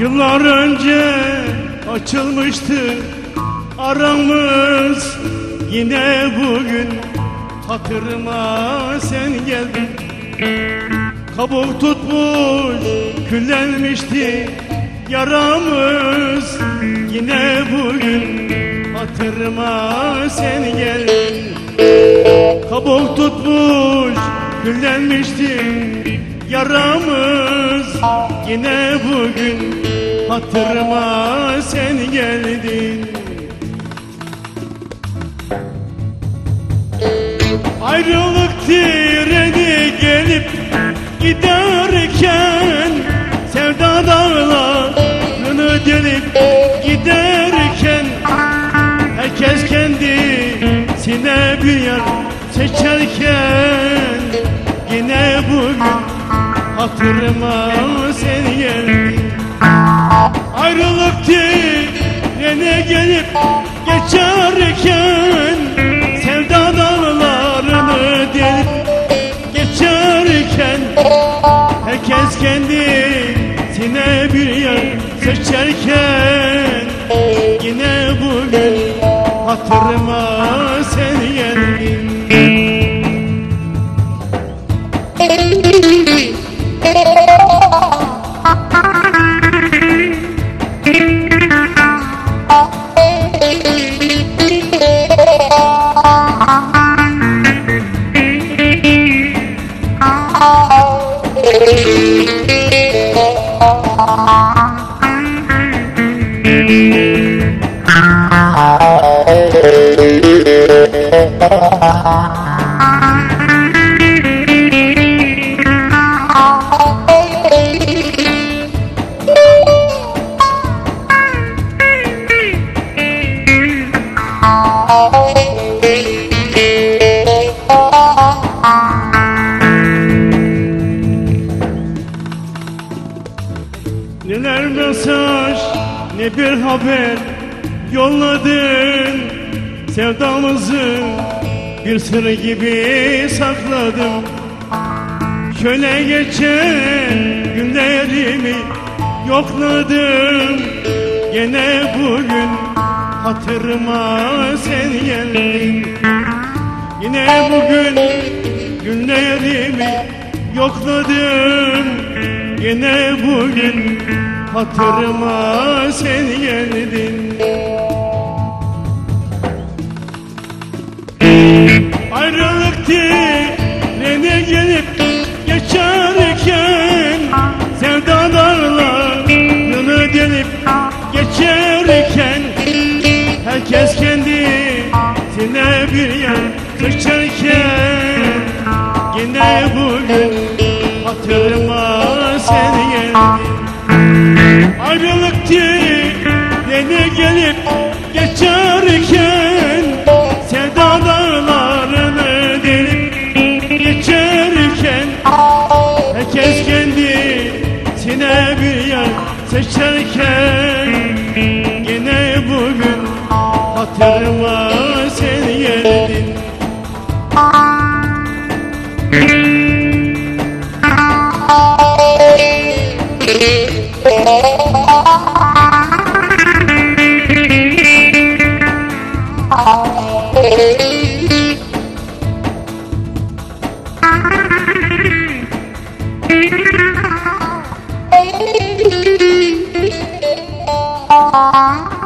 Yıllar önce açılmıştı aramız. Yine bugün hatırıma sen geldin. Kabuk tutmuş küllenmişti yaramız. Yine bugün hatırıma sen geldin. Kabuk tutmuş küllenmişti yaramız Yine bugün hatırıma sen geldin. Ayrılık treni gelip giderken Sevda dağlarını delip giderken Herkes kendisine bir yer seçerken Yine bugün hatırıma sen geldin. Ayrılık trene gelip geçerken Sevda dağlarını delip geçerken Herkes kendisine bir yer seçerken Yine bugün hatırıma sen Oh. Neler mesaj ne bir haber yolladın? Sevdamızı bir sır gibi sakladım. Şöyle geçen günlerimi yokladım. Gene bugün hatırıma sen geldin. Yine bugün günlerimi yokladım Yine bugün hatırıma sen geldin. Ayrılık trene gelip geçerken Sevda dağlarını delip geçerken Herkes kendisine bir yer seçerken Yine bugün Ayrılık trene gelip geçerken Sevda dağlarını delip geçerken Herkes kendisine bir yer seçerken Yine bugün hatırıma Aww.